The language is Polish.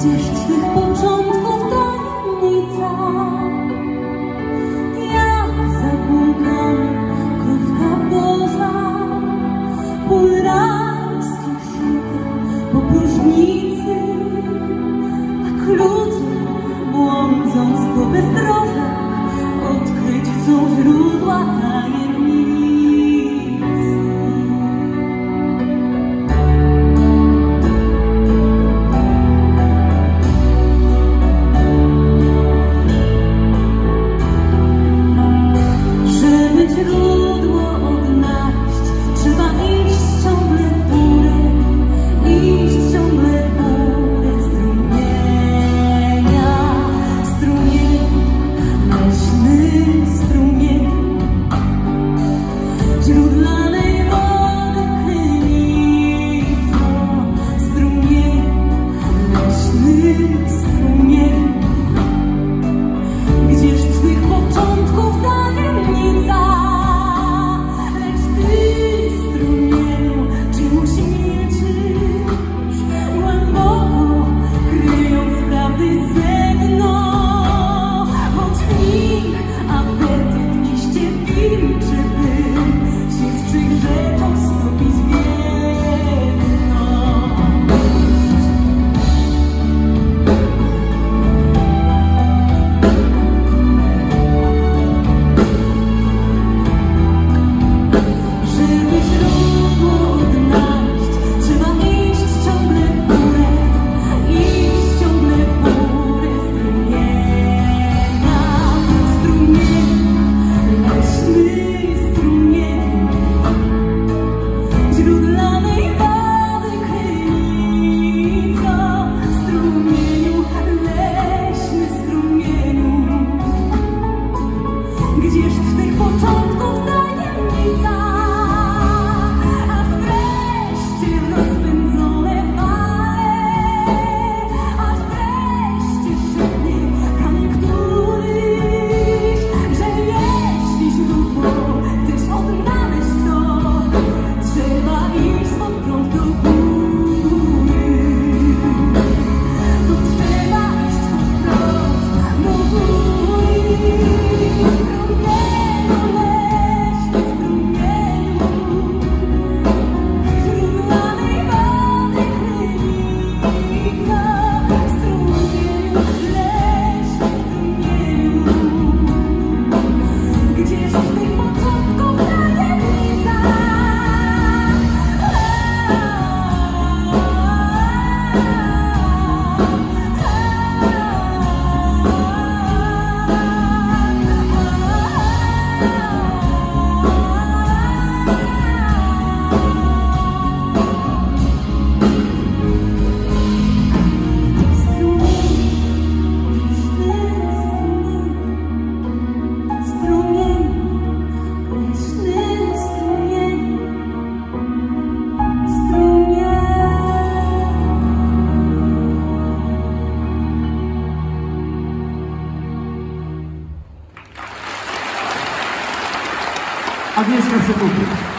Gdzieś twych początków tajemnica Jak za błąkami krówka Boża Agnieszka Przekupy.